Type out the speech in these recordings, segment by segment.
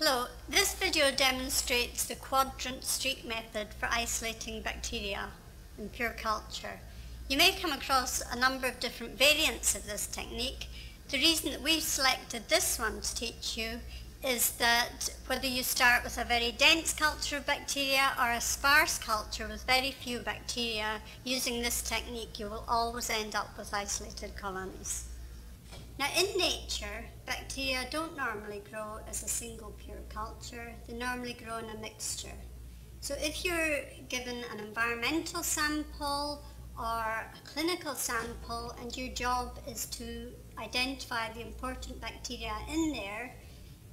Hello, this video demonstrates the quadrant streak method for isolating bacteria in pure culture. You may come across a number of different variants of this technique. The reason that we've selected this one to teach you is that whether you start with a very dense culture of bacteria or a sparse culture with very few bacteria, using this technique you will always end up with isolated colonies. Now in nature, bacteria don't normally grow as a single pure culture, they normally grow in a mixture. So if you're given an environmental sample or a clinical sample and your job is to identify the important bacteria in there,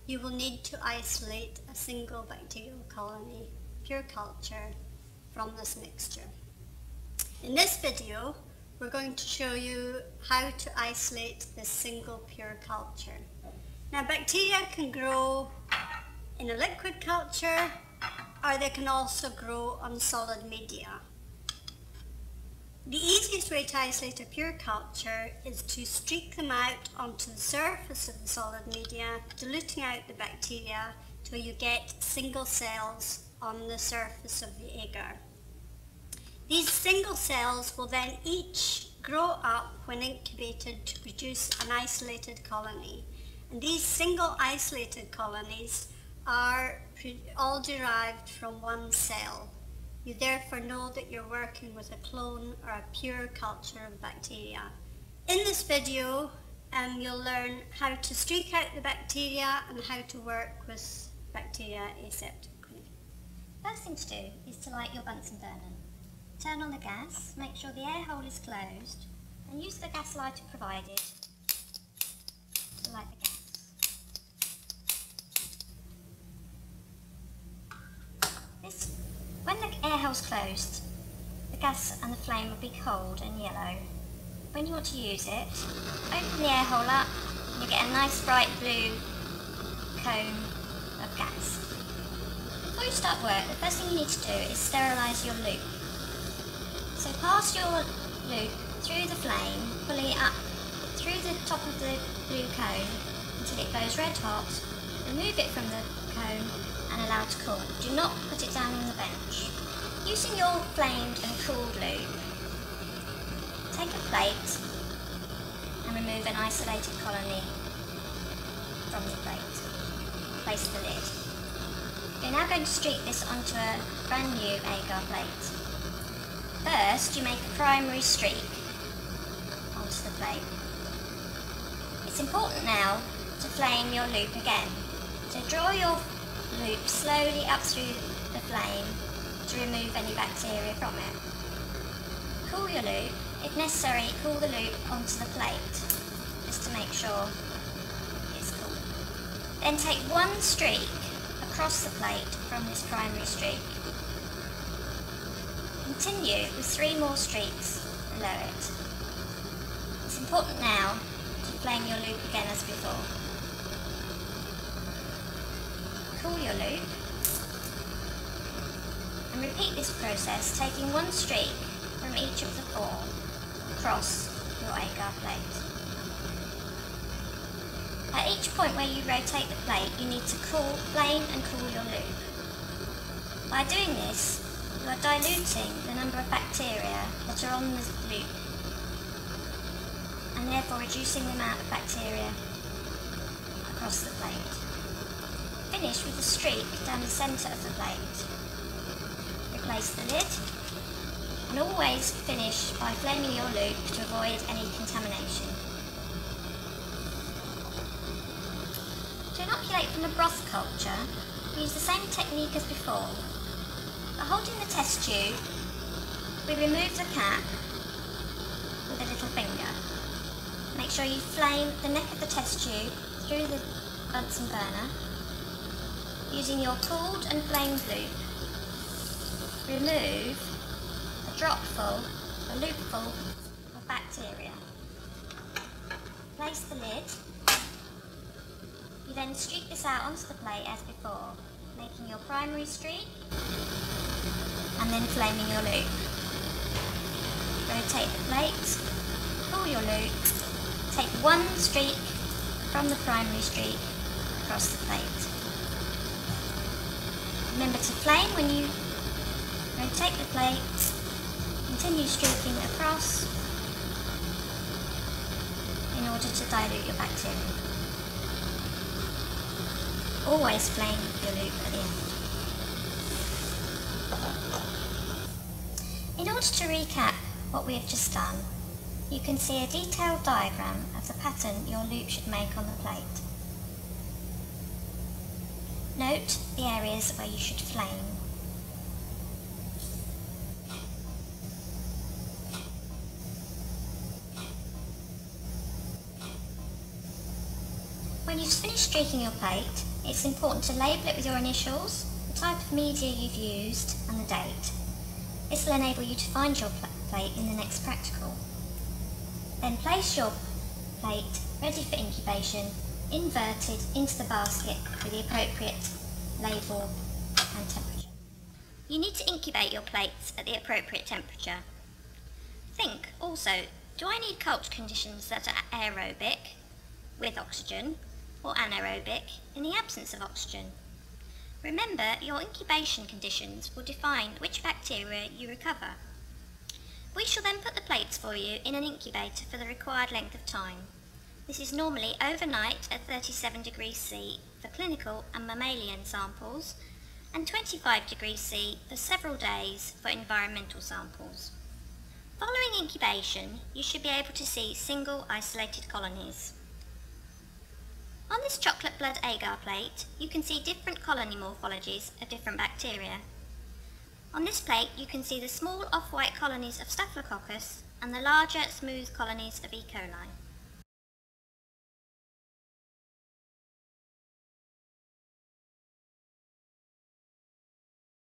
you will need to isolate a single bacterial colony, pure culture, from this mixture. In this video, we're going to show you how to isolate this single pure culture. Now bacteria can grow in a liquid culture or they can also grow on solid media. The easiest way to isolate a pure culture is to streak them out onto the surface of the solid media, diluting out the bacteria till you get single cells on the surface of the agar. These single cells will then each grow up when incubated to produce an isolated colony. And these single isolated colonies are all derived from one cell. You therefore know that you're working with a clone or a pure culture of bacteria. In this video, um, you'll learn how to streak out the bacteria and how to work with bacteria aseptically. First thing to do is to light your Bunsen burner. Turn on the gas, make sure the air hole is closed, and use the gas lighter provided to light the gas. This, when the air hole is closed, the gas and the flame will be cold and yellow. When you want to use it, open the air hole up and you get a nice bright blue cone of gas. Before you start work, the first thing you need to do is sterilise your loop. So pass your loop through the flame, pulling it up through the top of the blue cone until it goes red hot. Remove it from the cone and allow to cool. Do not put it down on the bench. Using your flamed and cooled loop, take a plate and remove an isolated colony from the plate. Place the lid. We're now going to streak this onto a brand new agar plate. First, you make a primary streak onto the plate. It's important now to flame your loop again. So draw your loop slowly up through the flame to remove any bacteria from it. Cool your loop. If necessary, cool the loop onto the plate, just to make sure it's cool. Then take one streak across the plate from this primary streak Continue with three more streaks below it. It's important now to flame your loop again as before. Cool your loop and repeat this process taking one streak from each of the four across your agar plate. At each point where you rotate the plate you need to cool, flame and cool your loop. By doing this you are diluting the number of bacteria that are on the loop and therefore reducing the amount of bacteria across the plate. Finish with a streak down the centre of the plate. Replace the lid and always finish by flaming your loop to avoid any contamination. To inoculate from the broth culture, use the same technique as before holding the test tube, we remove the cap with a little finger. Make sure you flame the neck of the test tube through the Bunsen burner using your cooled and flamed loop. Remove a dropful, a loopful of bacteria. Place the lid. You then streak this out onto the plate as before, making your primary streak and then flaming your loop. Rotate the plate, pull your loop, take one streak from the primary streak across the plate. Remember to flame when you rotate the plate, Continue streaking across in order to dilute your bacteria. Always flame your loop at the end. To recap what we have just done, you can see a detailed diagram of the pattern your loop should make on the plate. Note the areas where you should flame. When you've finished streaking your plate, it's important to label it with your initials, the type of media you've used and the date. This will enable you to find your plate in the next practical. Then place your plate ready for incubation inverted into the basket with the appropriate label and temperature. You need to incubate your plates at the appropriate temperature. Think also, do I need culture conditions that are aerobic with oxygen or anaerobic in the absence of oxygen? Remember, your incubation conditions will define which bacteria you recover. We shall then put the plates for you in an incubator for the required length of time. This is normally overnight at 37 degrees C for clinical and mammalian samples and 25 degrees C for several days for environmental samples. Following incubation, you should be able to see single isolated colonies. On this chocolate blood agar plate, you can see different colony morphologies of different bacteria. On this plate you can see the small off-white colonies of Staphylococcus and the larger smooth colonies of E. coli.